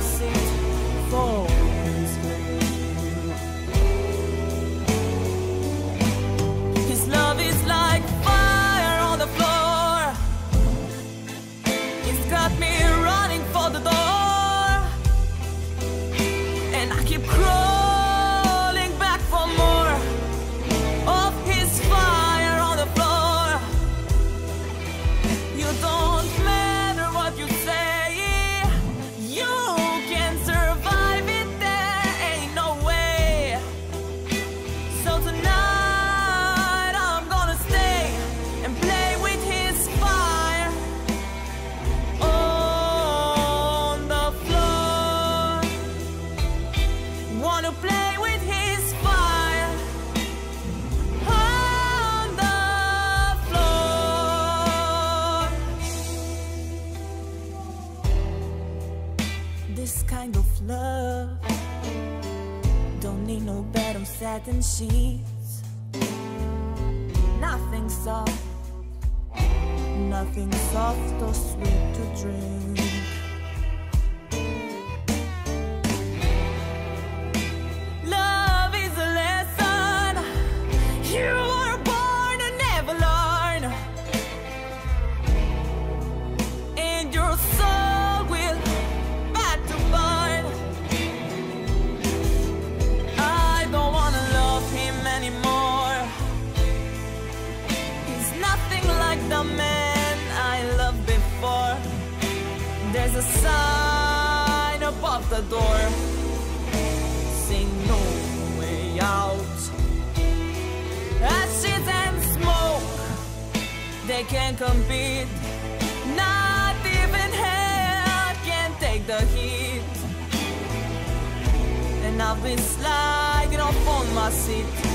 my fall. satin sheets. Nothing soft Nothing soft or sweet to drink. a sign above the door. Sing no way out. Ashes and smoke They can't compete. Not even hell can take the heat. And I've been sliding off on my seat.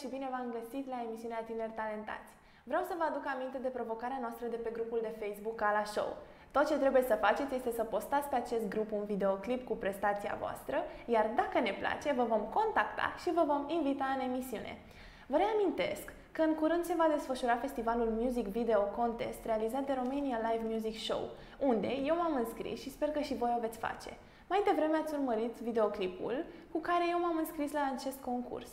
Și bine v-am găsit la emisiunea Tineri Talentați. Vreau să vă aduc aminte de provocarea noastră de pe grupul de Facebook Ala Show. Tot ce trebuie să faceți este să postați pe acest grup un videoclip cu prestația voastră, iar dacă ne place, vă vom contacta și vă vom invita în emisiune. Vă reamintesc că în curând se va desfășura festivalul Music Video Contest realizat de Romania Live Music Show, unde eu m-am înscris și sper că și voi o veți face. Mai devreme ați urmărit videoclipul cu care eu m-am înscris la acest concurs.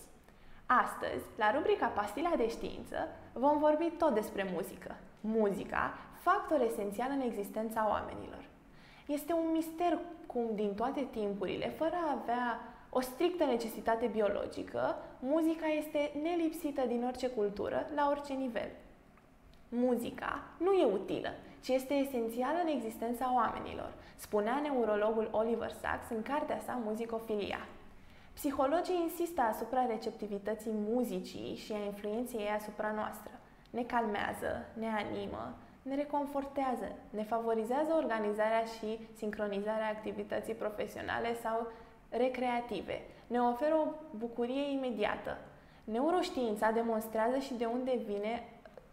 Astăzi, la rubrica Pastila de știință, vom vorbi tot despre muzică. Muzica, factor esențial în existența oamenilor. Este un mister cum din toate timpurile, fără a avea o strictă necesitate biologică, muzica este nelipsită din orice cultură, la orice nivel. Muzica nu e utilă, ci este esențială în existența oamenilor, spunea neurologul Oliver Sacks în cartea sa Muzicofilia. Psihologii insistă asupra receptivității muzicii și a influenței ei asupra noastră. Ne calmează, ne animă, ne reconfortează, ne favorizează organizarea și sincronizarea activității profesionale sau recreative, ne oferă o bucurie imediată. Neuroștiința demonstrează și de unde vine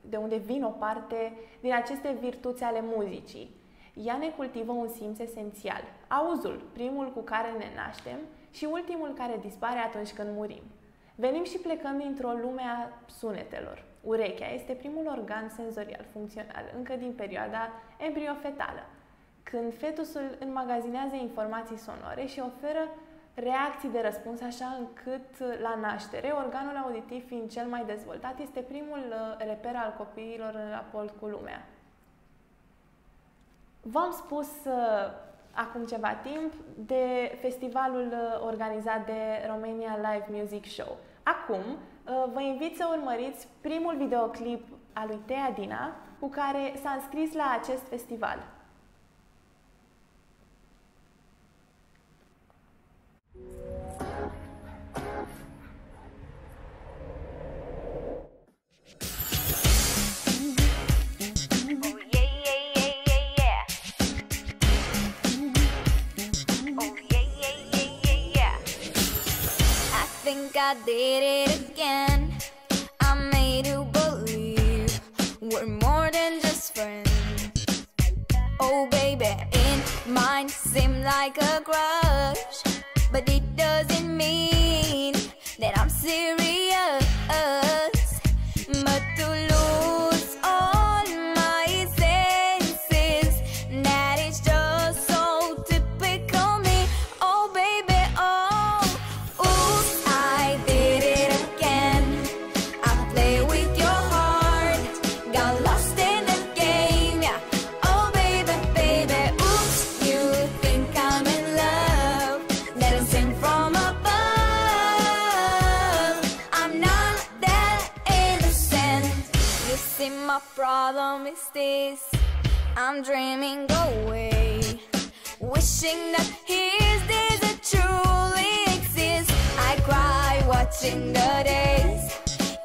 de unde vin o parte din aceste virtuți ale muzicii. Ea ne cultivă un simț esențial, auzul, primul cu care ne naștem și ultimul care dispare atunci când murim. Venim și plecăm dintr-o lume a sunetelor. Urechea este primul organ senzorial funcțional încă din perioada embriofetală, când fetusul înmagazinează informații sonore și oferă reacții de răspuns așa încât la naștere, organul auditiv fiind cel mai dezvoltat, este primul uh, reper al copiilor în raport cu lumea. V-am spus uh, acum ceva timp de festivalul uh, organizat de Romania Live Music Show. Acum uh, vă invit să urmăriți primul videoclip al lui Tea Dina cu care s-a înscris la acest festival. I did it again. I made you believe we're more than just friends. Oh baby, it might seem like a crush, but it doesn't mean I'm dreaming away, wishing that his days that truly exist. I cry watching the days.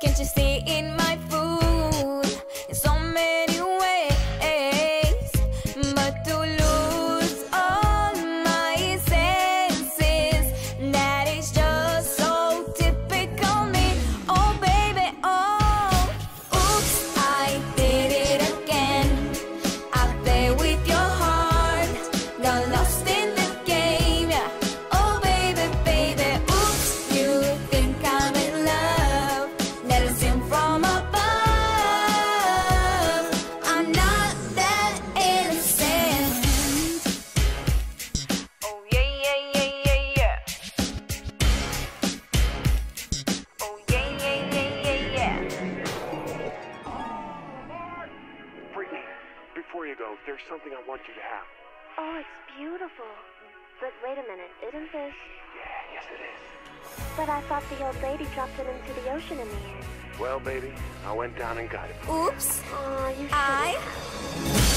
Can't you see in my food there's something I want you to have. Oh, it's beautiful. But wait a minute, isn't this? Yeah, yes it is. But I thought the old lady dropped it into the ocean in the end. Well, baby, I went down and got it. Oops. Aw, you should. I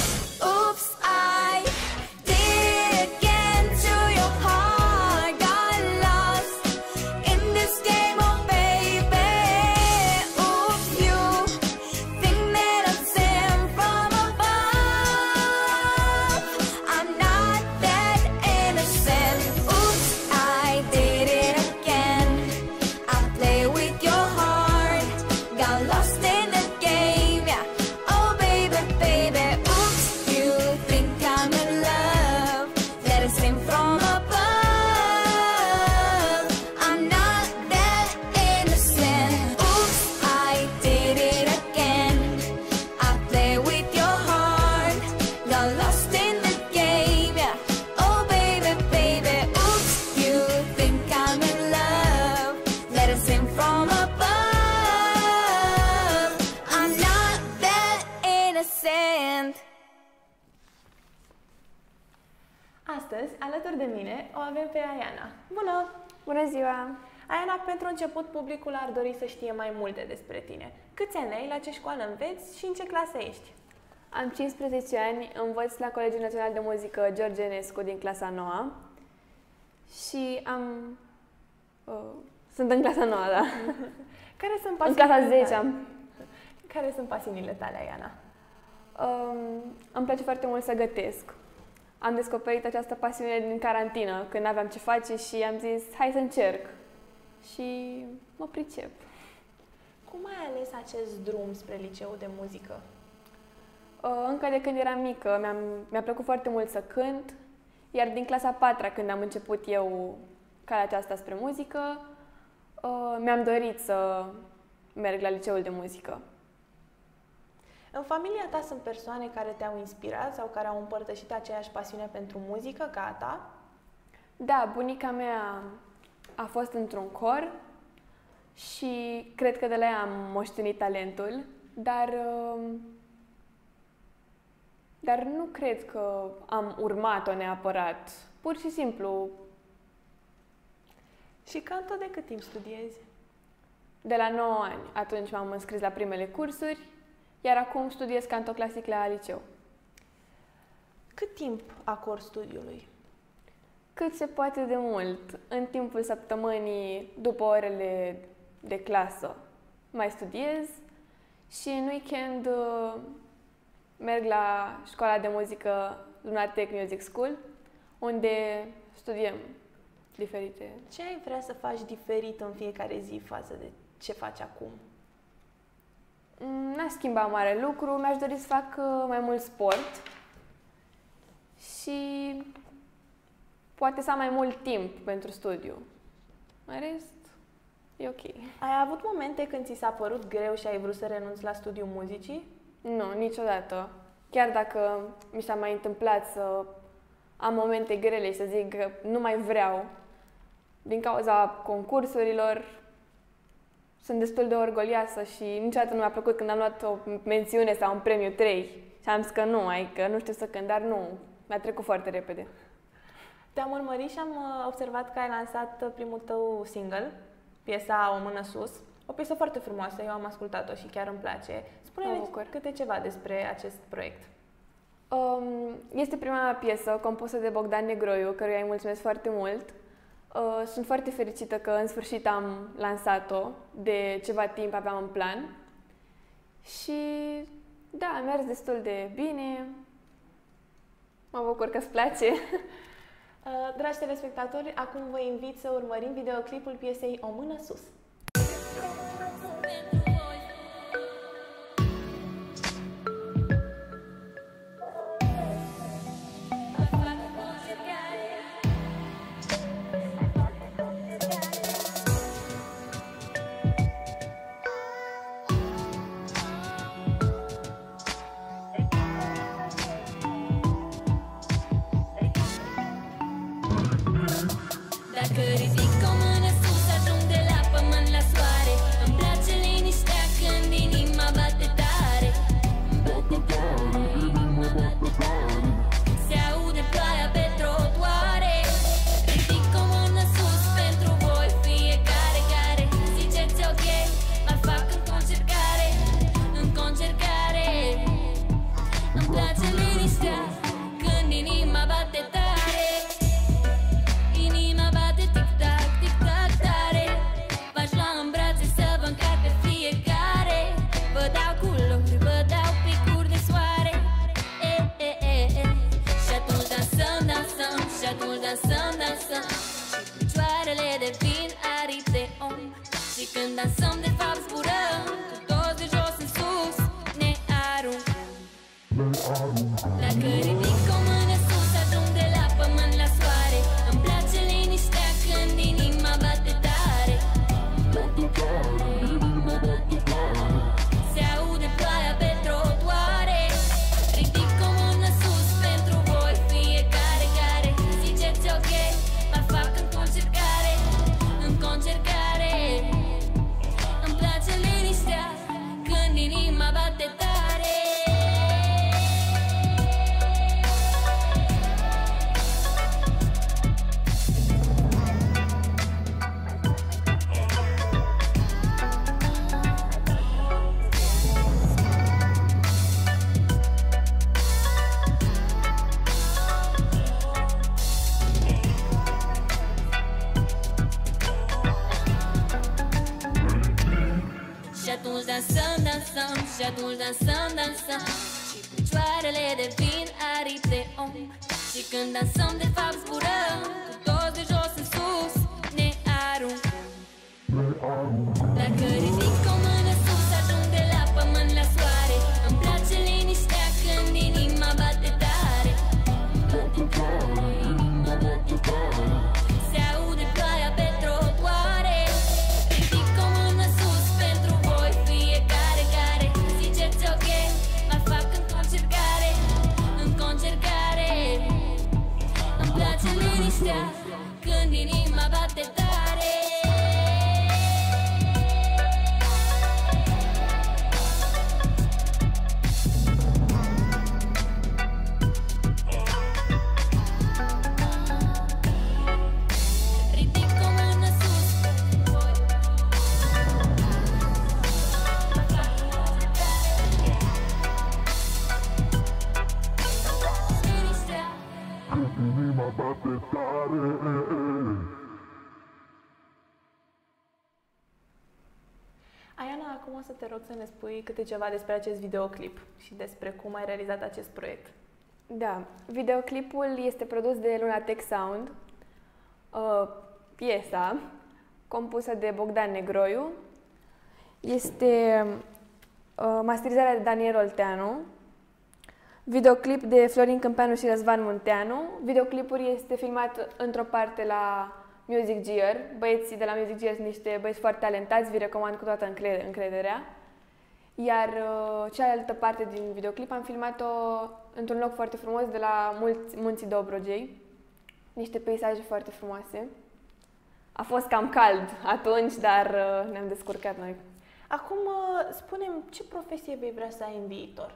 pentru început, publicul ar dori să știe mai multe despre tine. Câți ani ai, la ce școală înveți și în ce clasă ești? Am 15 ani, învăț la Colegiul Național de Muzică George Enescu din clasa 9 și am... Uh, sunt în clasa 9, da. Care sunt în pasiunile clasa 10 tale? am. Care sunt pasiunile tale, Aiana? Um, îmi place foarte mult să gătesc. Am descoperit această pasiune din carantină, când nu aveam ce face și am zis, hai să încerc. Și mă pricep. Cum ai ales acest drum spre liceu de muzică? Uh, Încă de când eram mică mi-am, mi-a plăcut foarte mult să cânt, iar din clasa 4 când am început eu calea aceasta spre muzică, uh, mi-am dorit să merg la liceul de muzică. În familia ta sunt persoane care te-au inspirat sau care au împărtășit aceeași pasiune pentru muzică ca a ta? Da, bunica mea a fost într-un cor și cred că de la ea am moștenit talentul, dar, uh, dar nu cred că am urmat-o neapărat. Pur și simplu, Și canto de cât timp studiezi? de la 9 ani, atunci m-am înscris la primele cursuri, iar acum studiez canto clasic la liceu. Cât timp acord studiului? Cât se poate de mult, în timpul săptămânii, după orele de clasă, mai studiez și în weekend uh, merg la școala de muzică Lunatec Music School, unde studiem diferite. Ce ai vrea să faci diferit în fiecare zi față de ce faci acum? Mm, N-aș schimba mare lucru, mi-aș dori să fac uh, mai mult sport și poate să am mai mult timp pentru studiu. În rest, e ok. Ai avut momente când ți s-a părut greu și ai vrut să renunți la studiul muzicii? Nu, niciodată. Chiar dacă mi s-a mai întâmplat să am momente grele și să zic că nu mai vreau, din cauza concursurilor, sunt destul de orgolioasă și niciodată nu mi-a plăcut când am luat o mențiune sau un premiu 3 și am zis că nu, adică nu știu să cânt, dar nu, mi-a trecut foarte repede. Te-am urmărit și am uh, observat că ai lansat uh, primul tău single, piesa O mână sus. O piesă foarte frumoasă, eu am ascultat-o și chiar îmi place. Mă Spune-ne bucur. câte ceva despre acest proiect. Um, este prima mea piesă compusă de Bogdan Negroiu, căruia îi mulțumesc foarte mult. Uh, sunt foarte fericită că în sfârșit am lansat-o, de ceva timp aveam în plan. Și da, a mers destul de bine. Mă bucur că îți place. Uh, Dragi telespectatori, acum vă invit să urmărim videoclipul piesei O mână sus. O să te rog să ne spui câte ceva despre acest videoclip și despre cum ai realizat acest proiect. Da, videoclipul este produs de Lunatic Sound, uh, piesa compusă de Bogdan Negroiu, este uh, masterizarea de Daniel Olteanu, videoclip de Florin Câmpeanu și Răzvan Munteanu. Videoclipul este filmat într-o parte la Music Gear. Băieții de la Music Gear sunt niște băieți foarte talentați, vi recomand cu toată încrede- încrederea. Iar uh, cealaltă parte din videoclip am filmat-o într-un loc foarte frumos de la mulți, Munții Dobrogei. Niște peisaje foarte frumoase. A fost cam cald atunci, dar uh, ne-am descurcat noi. Acum, uh, spunem ce profesie vei vrea să ai în viitor?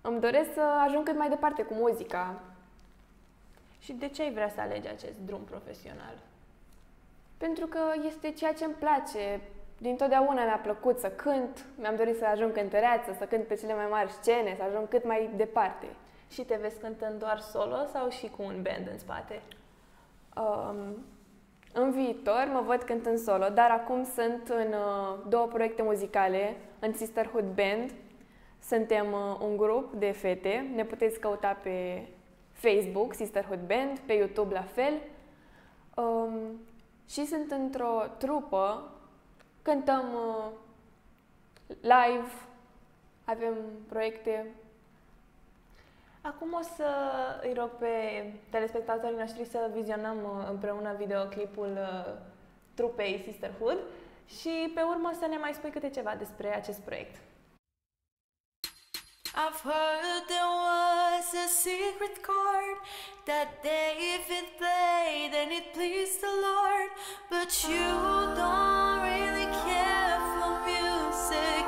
Îmi doresc să ajung cât mai departe cu muzica, Și de ce ai vrea să alegi acest drum profesional? pentru că este ceea ce îmi place. Din totdeauna mi-a plăcut să cânt, mi-am dorit să ajung cântăreață, să cânt pe cele mai mari scene, să ajung cât mai departe. Și te vezi cântând doar solo sau și cu un band în spate? Um, în viitor mă văd cântând solo, dar acum sunt în uh, două proiecte muzicale, în Sisterhood Band. Suntem uh, un grup de fete, ne puteți căuta pe Facebook, Sisterhood Band, pe YouTube la fel. Um, și sunt într-o trupă, cântăm uh, live, avem proiecte Acum o să îi rog pe telespectatorii noștri să vizionăm uh, împreună videoclipul uh, trupei Sisterhood și pe urmă să ne mai spui câte ceva despre acest proiect. I've heard there was a secret chord that David played and it pleased the Lord, but you don't really care for music,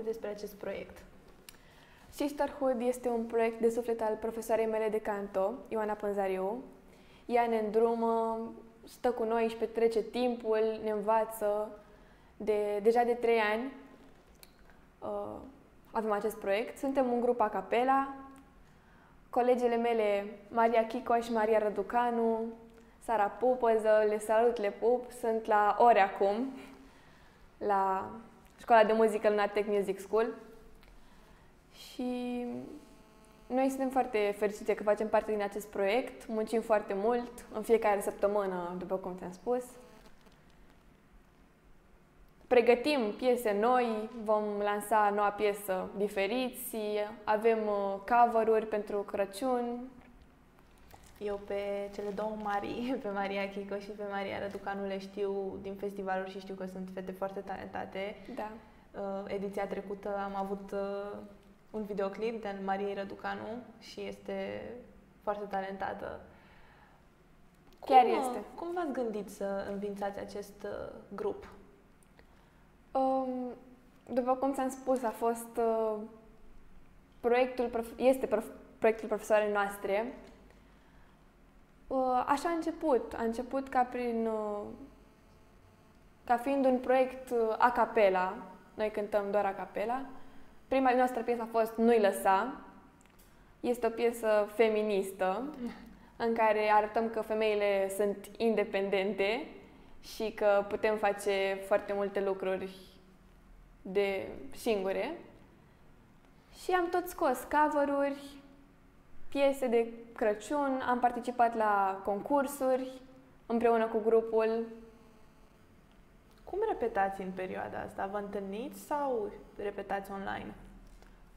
multe despre acest proiect. Sisterhood este un proiect de suflet al profesoarei mele de canto, Ioana Pânzariu. Ea ne îndrumă, stă cu noi și petrece timpul, ne învață. De, deja de trei ani uh, avem acest proiect. Suntem un grup a capela. Colegele mele, Maria Chico și Maria Răducanu, Sara Pupăză, le salut, le pup, sunt la ore acum, la școala de muzică Lunatec Music School. Și noi suntem foarte fericite că facem parte din acest proiect, muncim foarte mult, în fiecare săptămână, după cum ți-am spus. Pregătim piese noi, vom lansa noua piesă diferiți, avem uh, cover-uri pentru Crăciun. Eu pe cele două mari, pe Maria Chico și pe Maria Răducanu, le știu din festivaluri și știu că sunt fete foarte talentate. Da. Uh, ediția trecută am avut uh, un videoclip de Mariei Răducanu și este foarte talentată. Chiar cum, uh, este. Cum v-ați gândit să înființați acest uh, grup? Um, după cum ți-am spus, a fost uh, proiectul, prof- este prof- proiectul profesoarei noastre. Uh, așa a început. A început ca prin, uh, ca fiind un proiect uh, a capela. Noi cântăm doar a capela. Prima noastră piesă a fost Nu-i lăsa. Este o piesă feministă. în care arătăm că femeile sunt independente și că putem face foarte multe lucruri de singure. Și am tot scos cover-uri, piese de Crăciun, am participat la concursuri împreună cu grupul. Cum repetați în perioada asta? Vă întâlniți sau repetați online?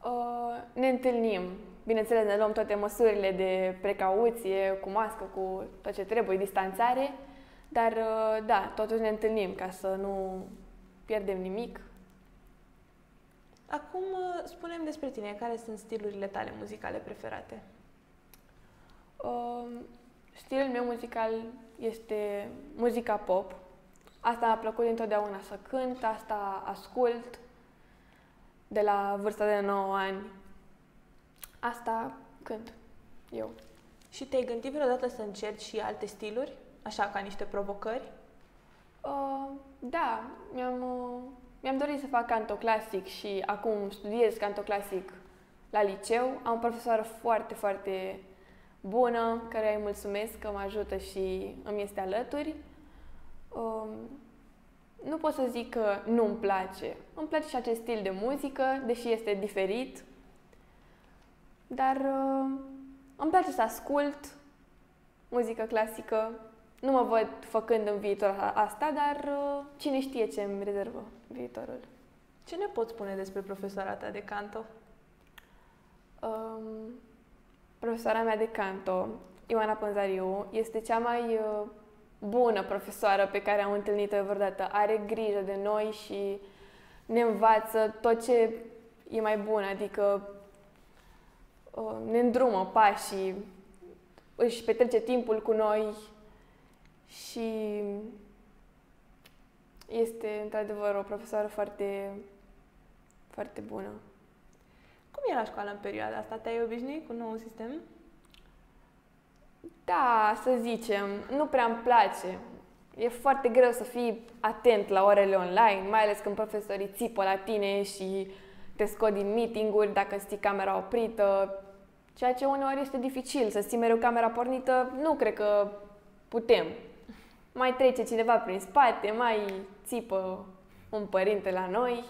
Uh, ne întâlnim. Bineînțeles, ne luăm toate măsurile de precauție, cu mască, cu tot ce trebuie, distanțare, dar uh, da, totuși ne întâlnim ca să nu pierdem nimic. Acum uh, spunem despre tine, care sunt stilurile tale muzicale preferate? Uh, stilul meu muzical este muzica pop. Asta mi-a plăcut întotdeauna să cânt, asta ascult de la vârsta de 9 ani. Asta cânt eu. Și te-ai gândit vreodată să încerci și alte stiluri, așa ca niște provocări? Uh, da, mi-am, uh, mi-am dorit să fac canto clasic și acum studiez canto clasic la liceu. Am o profesoară foarte, foarte bună, care îi mulțumesc că mă ajută și îmi este alături. Um, nu pot să zic că nu-mi place. Îmi place și acest stil de muzică, deși este diferit. Dar uh, îmi place să ascult muzică clasică. Nu mă văd făcând în viitor a- asta, dar uh, cine știe ce îmi rezervă viitorul. Ce ne poți spune despre profesoara ta de canto? Um, profesoara mea de canto, Ioana Pânzariu, este cea mai uh, bună profesoară pe care am întâlnit-o vreodată. Are grijă de noi și ne învață tot ce e mai bun, adică uh, ne îndrumă pașii, își petrece timpul cu noi și este într-adevăr o profesoară foarte, foarte bună. Cum e la școală în perioada asta? Te-ai obișnuit cu noul sistem? Da, să zicem, nu prea îmi place. E foarte greu să fii atent la orele online, mai ales când profesorii țipă la tine și te scot din meeting-uri dacă ții camera oprită, ceea ce uneori este dificil. Să ții mereu camera pornită, nu cred că putem. Mai trece cineva prin spate, mai țipă un părinte la noi.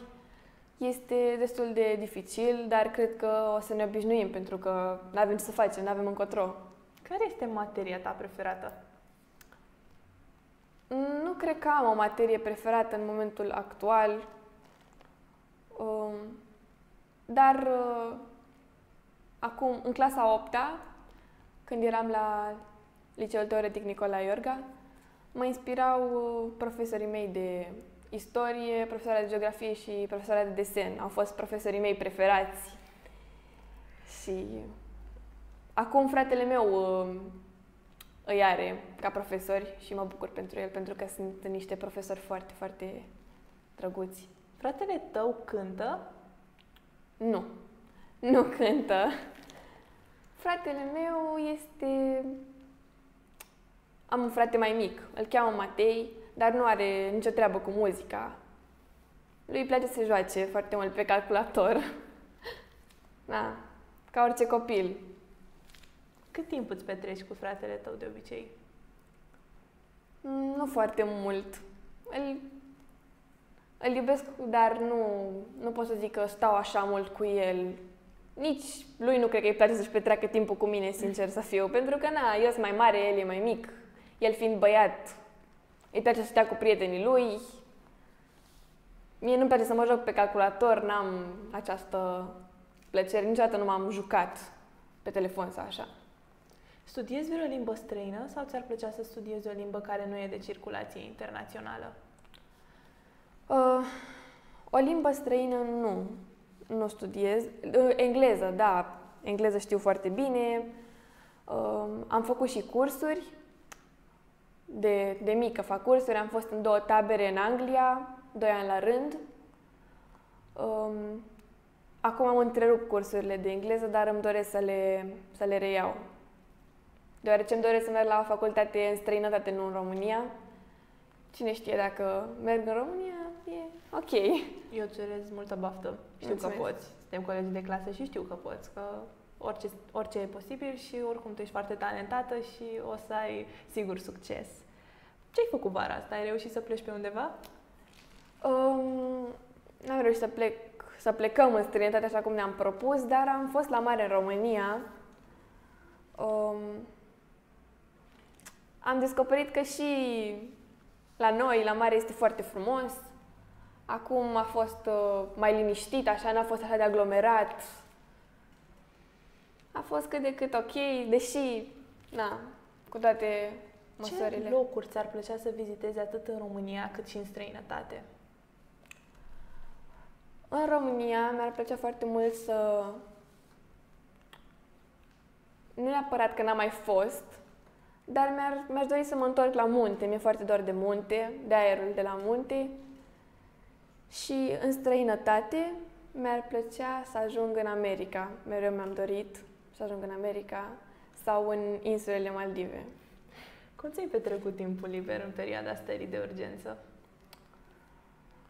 Este destul de dificil, dar cred că o să ne obișnuim pentru că nu avem ce să facem, nu avem încotro. Care este materia ta preferată? Nu cred că am o materie preferată în momentul actual, um, dar uh, acum, în clasa 8 când eram la Liceul Teoretic Nicolae Iorga, mă inspirau uh, profesorii mei de istorie, profesoara de geografie și profesoara de desen. Au fost profesorii mei preferați. Și acum fratele meu uh, îi are ca profesori și mă bucur pentru el, pentru că sunt niște profesori foarte, foarte drăguți. Fratele tău cântă? Nu, nu cântă. Fratele meu este... Am un frate mai mic, îl cheamă Matei, dar nu are nicio treabă cu muzica. Lui îi place să joace foarte mult pe calculator. Da, ca orice copil. Cât timp îți petreci cu fratele tău de obicei? Mm, Nu foarte mult. Îl, îl iubesc, dar nu, nu pot să zic că stau așa mult cu el. Nici lui nu cred că îi place să-și petreacă timpul cu mine, sincer să fiu. Pentru că, na, eu sunt mai mare, el e mai mic. El fiind băiat, îi place să stea cu prietenii lui. Mie nu-mi place să mă joc pe calculator, n-am această plăcere. Niciodată nu m-am jucat pe telefon sau așa. Studiezi vreo limbă străină sau ți-ar plăcea să studiezi o limbă care nu e de circulație internațională? Uh, o limbă străină nu, nu studiez. Uh, engleză, da, engleză știu foarte bine. Uh, am făcut și cursuri. De, de mică fac cursuri, am fost în două tabere în Anglia, doi ani la rând. Um, acum am întrerupt cursurile de engleză, dar îmi doresc să le, să le reiau. Deoarece îmi doresc să merg la o facultate în străinătate, nu în România. Cine știe dacă merg în România, e ok. Eu îți urez multă baftă. Știu Mulțumesc. că poți. Suntem colegi de clasă și știu că poți, că orice, orice e posibil și oricum tu ești foarte talentată și o să ai sigur succes. Ce ai făcut vara asta? Ai reușit să pleci pe undeva? Um, n-am reușit să plec, să plecăm în străinătate așa cum ne-am propus, dar am fost la mare în România. Um, am descoperit că și la noi, la mare, este foarte frumos. Acum a fost uh, mai liniștit, așa, n-a fost așa de aglomerat. A fost cât de cât ok, deși, na, cu toate măsurile. Ce locuri ți-ar plăcea să vizitezi atât în România cât și în străinătate? În România mi-ar plăcea foarte mult să... Nu neapărat că n-am mai fost, dar mi-ar, mi-aș dori să mă întorc la munte. Mi-e foarte dor de munte, de aerul de la munte. Și în străinătate mi-ar plăcea să ajung în America. Mereu mi-am dorit să ajung în America sau în insulele Maldive. Cum ți-ai petrecut timpul liber în perioada stării de urgență?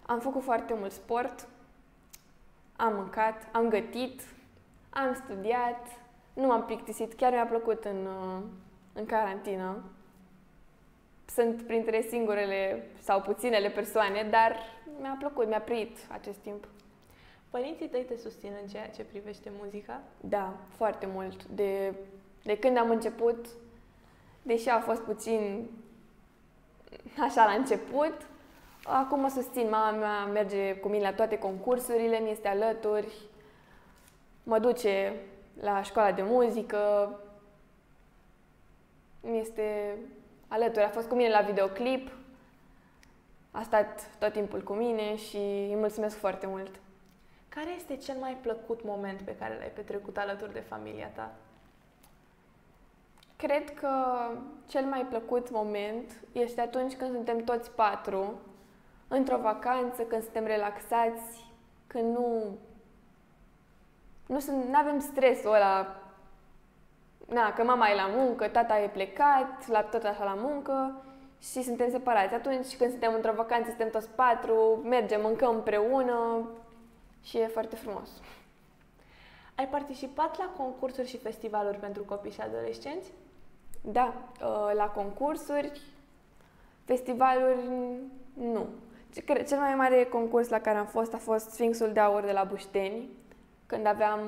Am făcut foarte mult sport, am mâncat, am gătit, am studiat, nu m-am plictisit, chiar mi-a plăcut în, uh, în carantină. Sunt printre singurele sau puținele persoane, dar mi-a plăcut, mi-a prit acest timp. Părinții tăi te susțin în ceea ce privește muzica? Da, foarte mult. De, de când am început, deși a fost puțin așa la început, acum mă susțin. Mama mea merge cu mine la toate concursurile, mi este alături, mă duce la școala de muzică, mi este alături. A fost cu mine la videoclip, a stat tot timpul cu mine și îi mulțumesc foarte mult. Care este cel mai plăcut moment pe care l-ai petrecut alături de familia ta? Cred că cel mai plăcut moment este atunci când suntem toți patru într-o vacanță, când suntem relaxați, când nu nu sunt, avem stresul ăla na, că mama e la muncă, tata e plecat, la tot așa la muncă și suntem separați. Atunci când suntem într-o vacanță, suntem toți patru, mergem, mâncăm împreună și e foarte frumos. Ai participat la concursuri și festivaluri pentru copii și adolescenți? Da, uh, la concursuri, festivaluri, nu. Ce- Cel mai mare concurs la care am fost a fost Sfinxul de Aur de la Bușteni, când aveam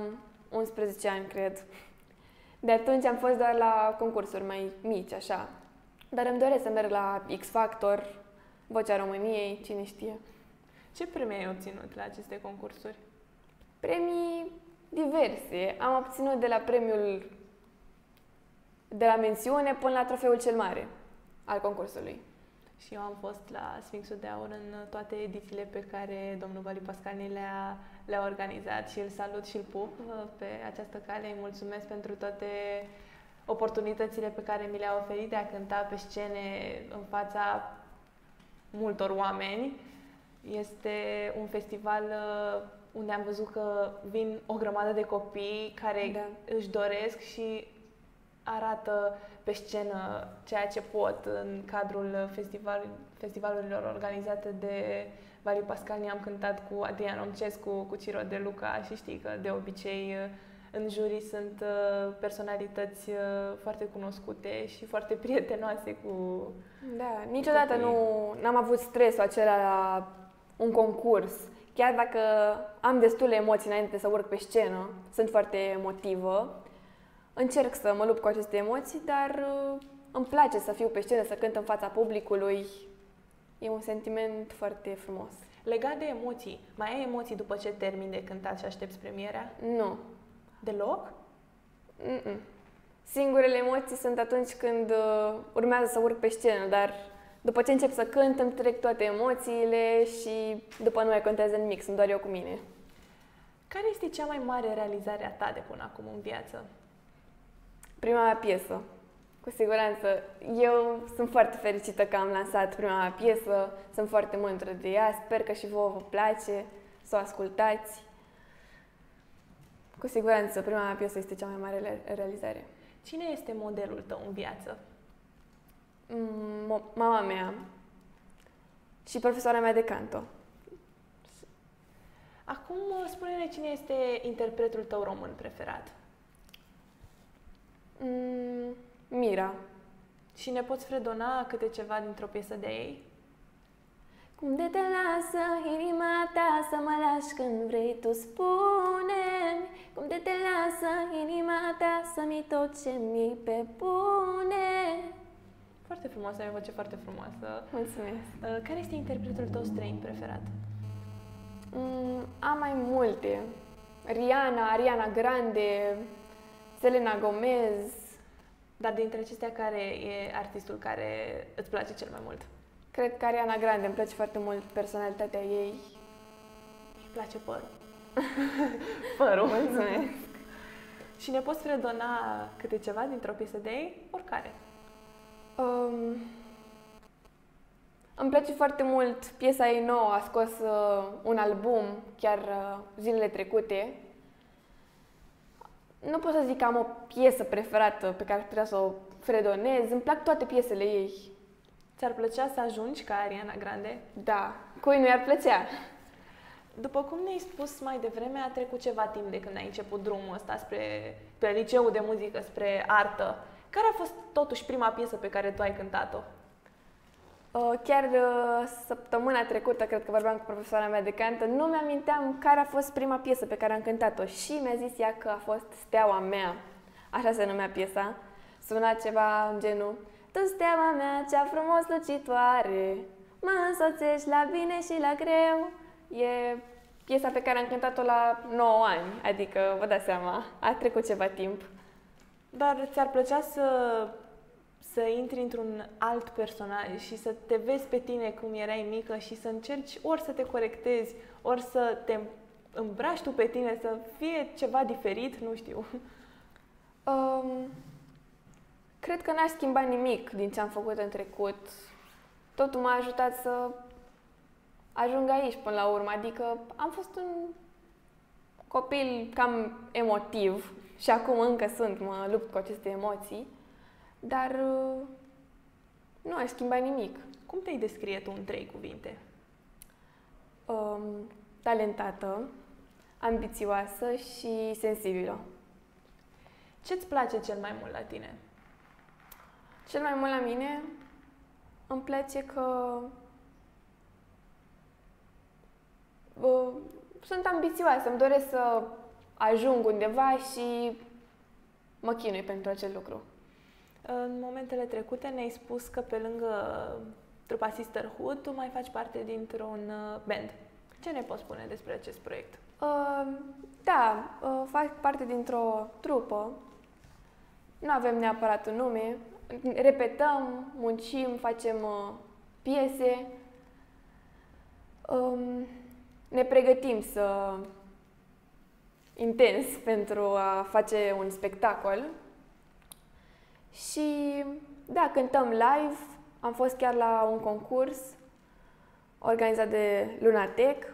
11 ani, cred. De atunci am fost doar la concursuri mai mici, așa. Dar îmi doresc să merg la X Factor, Vocea României, cine știe. Ce premii ai obținut la aceste concursuri? Premii diverse. Am obținut de la premiul de la mențiune până la trofeul cel mare al concursului. Și eu am fost la Sfinxul de Aur în toate edițiile pe care domnul Vali Pascalni le-a, le-a organizat și îl salut și îl pup uh, pe această cale. Îi mulțumesc pentru toate oportunitățile pe care mi le-a oferit de a cânta pe scene în fața multor oameni. Este un festival uh, unde am văzut că vin o grămadă de copii care Da. își doresc și arată pe scenă ceea ce pot în cadrul festival, festivalurilor organizate de Vali Pascalni. Am cântat cu Adrian Romcescu, cu Ciro de Luca și știi că de obicei în jurii sunt uh, personalități uh, foarte cunoscute și foarte prietenoase cu... Da, niciodată Copiii. nu am avut stresul acela la un concurs. Chiar dacă am destule emoții înainte să urc pe scenă, sunt foarte emotivă, încerc să mă lupt cu aceste emoții, dar uh, îmi place să fiu pe scenă, să cânt în fața publicului. E un sentiment foarte frumos. Legat de emoții, mai ai emoții după ce termini de cântat și aștepți premierea? Nu. Deloc? Mm-mm. Singurele emoții sunt atunci când uh, urmează să urc pe scenă, dar după ce încep să cânt, îmi trec toate emoțiile și după nu mai contează nimic, sunt doar eu cu mine. Care este cea mai mare realizare a ta de până acum în viață? Prima mea piesă. Cu siguranță. Eu sunt foarte fericită că am lansat prima mea piesă, sunt foarte mândră de ea, sper că și vouă vă place să o ascultați. Cu siguranță, prima mea piesă este cea mai mare re- realizare. Cine este modelul tău în viață? Mm, mo- Mama mea și profesoara mea de canto. Acum, spune-ne cine este interpretul tău român preferat. Mm, Mira. Și ne poți fredona câte ceva dintr-o piesă de ei? Cum de te lasă inima ta să mă lași când vrei tu spune Cum de te lasă inima ta să-mi tot ce mi pe bune Foarte frumoasă, ai o voce foarte frumoasă. Mulțumesc! Uh, Care este interpretul tău străin preferat? Mm, am mai multe. Rihanna, Ariana Grande, Selena Gomez. Dar dintre acestea, care e artistul care îți place cel mai mult? Cred că Ariana Grande îmi place foarte mult personalitatea ei. Îi place părul. părul. Mulțumesc! Și ne poți fredona câte ceva dintr-o piesă de ei? Oricare. Um, îmi place foarte mult piesa ei nouă, a scos uh, un album chiar uh, zilele trecute. Nu pot să zic că am o piesă preferată pe care aș putea să o fredonez. Îmi plac toate piesele ei. Ți-ar plăcea să ajungi ca Ariana Grande? Da, cui nu i-ar plăcea? După cum ne-ai spus mai devreme, a trecut ceva timp de când ai început drumul ăsta spre pe liceul de muzică, spre artă. Care a fost totuși prima piesă pe care tu ai cântat-o? Uh, Chiar uh, săptămâna trecută, cred că vorbeam cu profesoara mea de cantă, nu mi-aminteam care a fost prima piesă pe care am cântat-o și mi-a zis ea că a fost Steaua mea, așa se numea piesa. Suna ceva în genul Tu steaua mea, cea frumos lucitoare, mă însoțești la bine și la greu. E piesa pe care am cântat-o la 9 ani, adică vă dați seama, a trecut ceva timp. Dar ți-ar plăcea să, să intri într-un alt personaj și să te vezi pe tine cum erai mică și să încerci ori să te corectezi, ori să te îmbraci tu pe tine, să fie ceva diferit, nu știu. Um, cred că n-aș schimba nimic din ce am făcut în trecut. Totul m-a ajutat să ajung aici până la urmă. Adică am fost un copil cam emotiv și acum încă sunt, mă lupt cu aceste emoții, dar uh, nu aș schimba nimic. Cum te-ai descrie tu în trei cuvinte? Um, talentată, ambițioasă și sensibilă. Ce-ți place cel mai mult la tine? Cel mai mult la mine îmi place că uh, sunt ambițioasă, îmi doresc să ajung undeva și mă chinui pentru acel lucru. În momentele trecute ne-ai spus că pe lângă trupa Sisterhood, tu mai faci parte dintr-un uh, band. Ce ne poți spune despre acest proiect? Uh, da, uh, fac parte dintr-o trupă. Nu avem neapărat un nume. Repetăm, muncim, facem uh, piese. Um, ne pregătim să intens pentru a face un spectacol. Și da, cântăm live. Am fost chiar la un concurs organizat de Lunatec.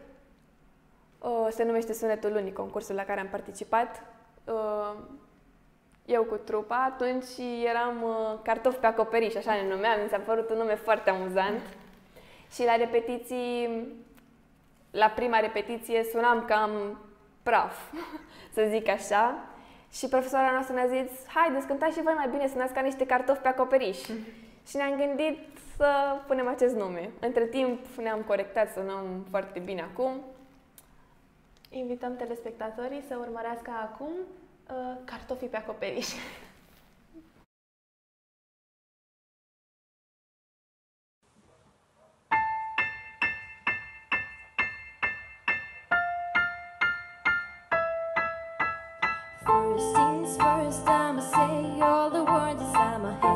Uh, Se numește Sunetul Lunii, concursul la care am participat. Uh, Eu cu trupa, atunci eram uh, cartofi pe acoperiș, așa ne numeam, mi s-a părut un nume foarte amuzant. Și la repetiții, la prima repetiție, sunam cam praf, să zic așa. Și profesoara noastră ne-a zis, haideți, cântați și voi mai bine, sunați ca niște cartofi pe acoperiș. și ne-am gândit să punem acest nume. Între timp ne-am corectat, sunăm foarte bine acum. Invităm telespectatorii să urmărească acum uh, cartofii pe acoperiș.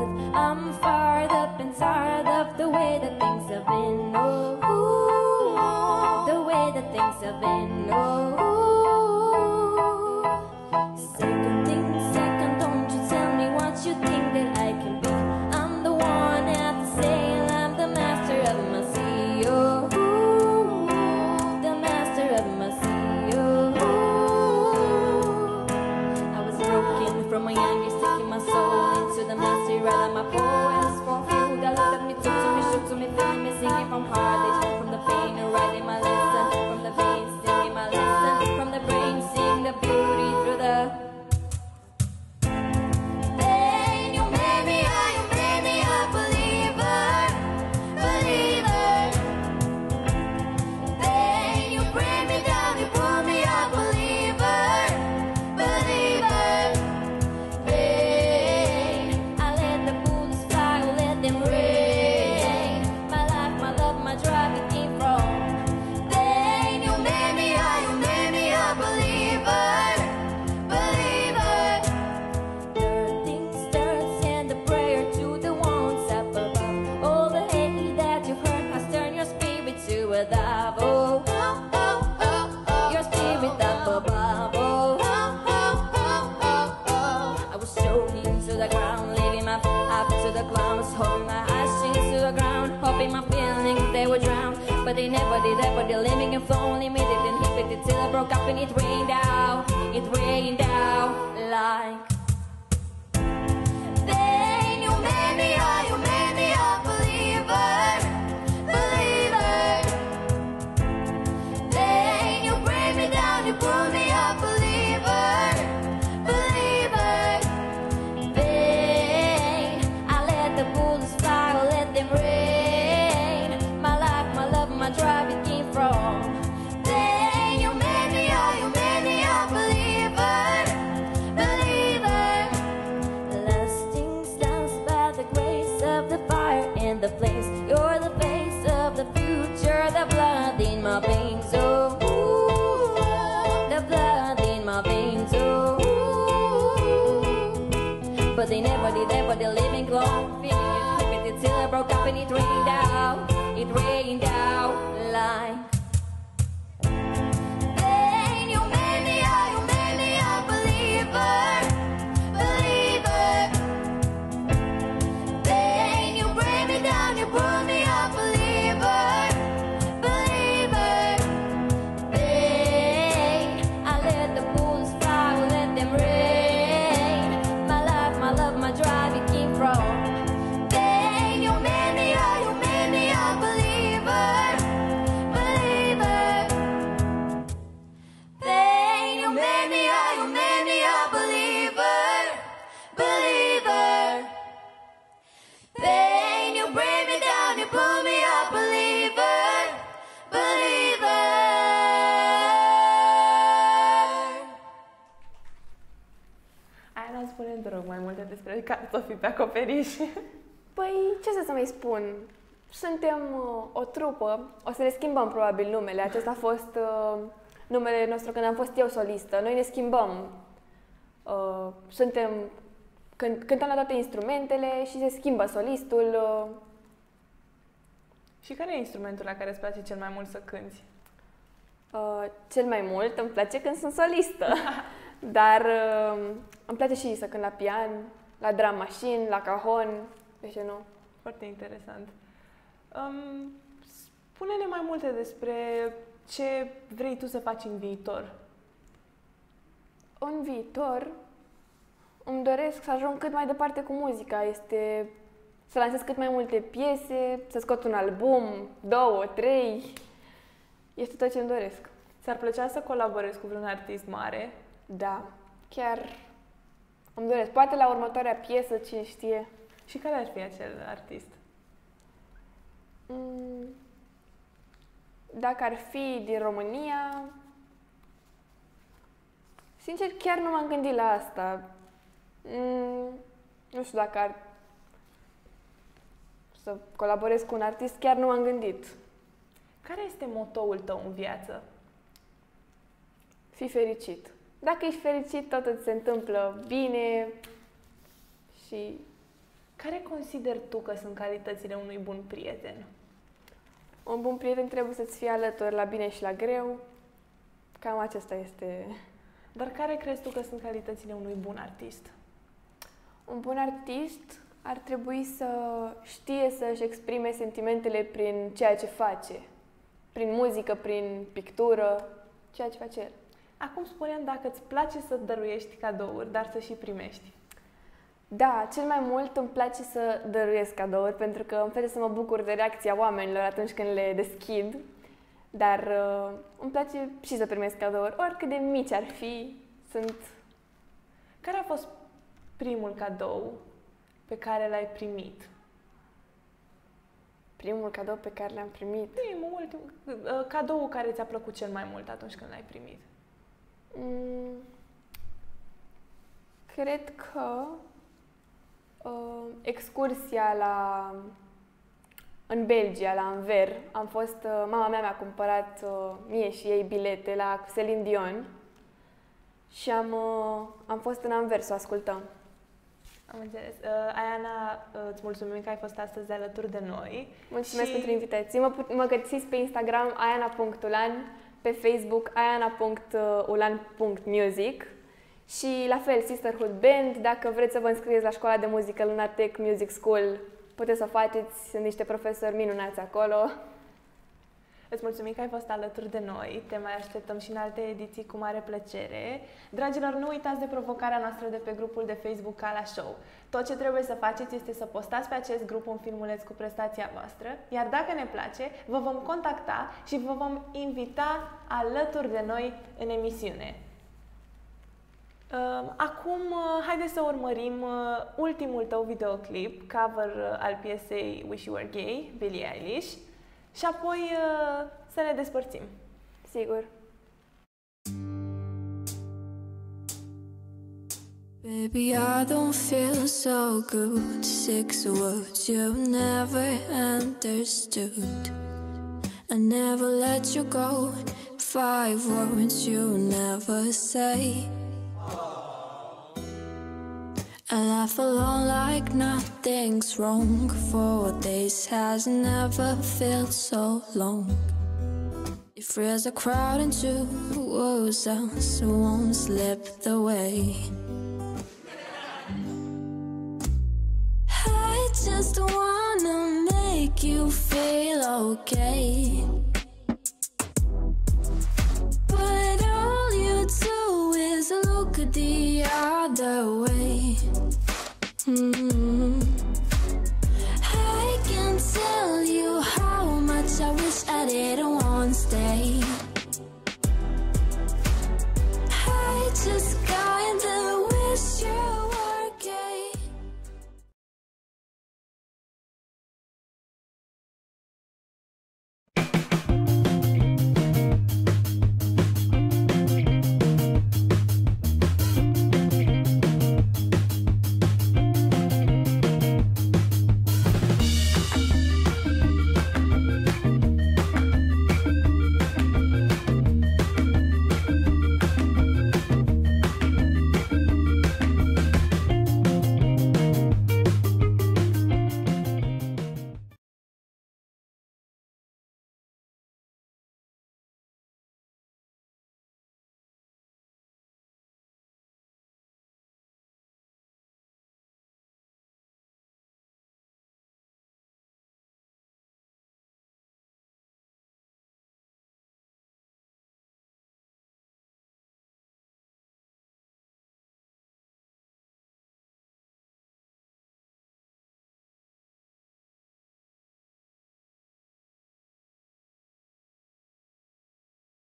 inside. I'm fired up and tired of the way that things have been. Oh, the way that things have been. Oh, second thing, second, don't you tell me what you think company drink down. Despre care să fii pe acoperiș. Păi, ce să mai spun? Suntem uh, o trupă, o să ne schimbăm probabil numele. Acesta a fost uh, numele nostru când am fost eu solistă. Noi ne schimbăm. Uh, suntem, când, cântăm la toate instrumentele și se schimbă solistul. Uh, Și care e instrumentul la care îți place cel mai mult să cânti? Uh, cel mai mult îmi place când sunt solistă, dar uh, îmi place și să cânt la pian, la drum machine, la cajon, de ce nu? Foarte interesant. Um, spune-ne mai multe despre ce vrei tu să faci în viitor. În viitor îmi doresc să ajung cât mai departe cu muzica. Este să lansez cât mai multe piese, să scot un album, două, trei. Este tot ce îmi doresc. Ți-ar plăcea să colaborezi cu vreun artist mare? Da, chiar îmi doresc. Poate la următoarea piesă, cine știe. Și care ar fi acel artist? Mm, Dacă ar fi din România, sincer, chiar nu m-am gândit la asta. Mm, Nu știu dacă ar să colaborez cu un artist, chiar nu m-am gândit. Care este motoul tău în viață? Fi fericit. Dacă ești fericit, tot îți se întâmplă bine și Care consideri tu că sunt calitățile unui bun prieten? un bun prieten trebuie să-ți fie alături la bine și la greu. Cam acesta este Dar care crezi tu că sunt calitățile unui bun artist? Un bun artist ar trebui să știe să-și exprime sentimentele prin ceea ce face. Prin muzică, prin pictură, ceea ce face el. Acum spuneam dacă îți place să dăruiești cadouri, dar să și primești. Da, cel mai mult îmi place să dăruiesc cadouri pentru că îmi place să mă bucur de reacția oamenilor atunci când le deschid. Dar uh, îmi place și să primesc cadouri, oricât de mici ar fi, sunt Care a fost primul cadou pe care l-ai primit? primul cadou pe care l-am primit. Primul, ultimul, uh, cadou care ți-a plăcut cel mai mult atunci când l-ai primit. Mm, cred că uh, excursia la în Belgia, la Anver, am fost, uh, mama mea mi-a cumpărat uh, mie și ei bilete la Celine Dion și am, uh, am fost în Anver să o ascultăm. Am înțeles. Uh, Aiana, uh, îți mulțumim că ai fost astăzi alături de noi. Mulțumesc Și- pentru invitație. Mă, put- mă găsiți pe Instagram ayana.ulan, pe Facebook ayana.ulan.music și la fel Sisterhood Band. Dacă vreți să vă înscrieți la școala de muzică Lunatec Music School, puteți să o faceți, sunt niște profesori minunați acolo. Îți mulțumim că ai fost alături de noi. Te mai așteptăm și în alte ediții cu mare plăcere. Dragilor, nu uitați de provocarea noastră de pe grupul de Facebook Cala Show. Tot ce trebuie să faceți este să postați pe acest grup un filmuleț cu prestația voastră, iar dacă ne place, vă vom contacta și vă vom invita alături de noi în emisiune. Uh, Acum, uh, haideți să urmărim uh, ultimul tău videoclip, cover uh, al piesei Wish You Were Gay, Billie Eilish, și apoi uh, să ne despărțim. Sigur. Baby, I don't feel so good. Six words you've never understood. I never let you go. Five words you never say. I laugh alone like nothing's wrong. Four days has never felt so long. It frees a crowd into oceans, won't slip the way. I just wanna make you feel okay.